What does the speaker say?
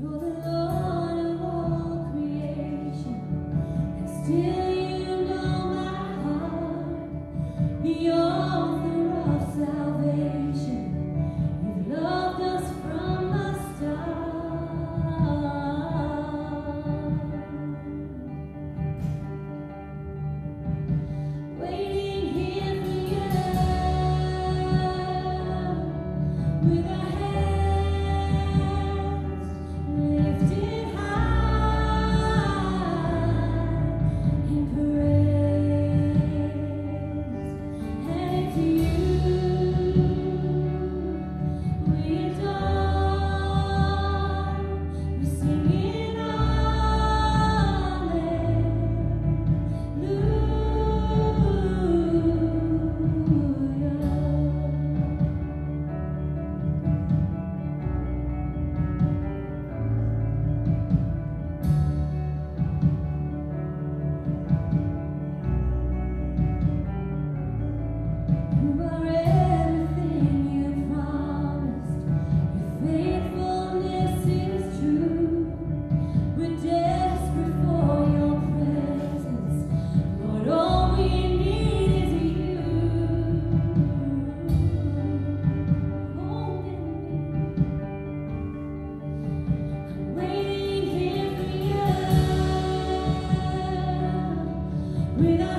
You're the Lord. Without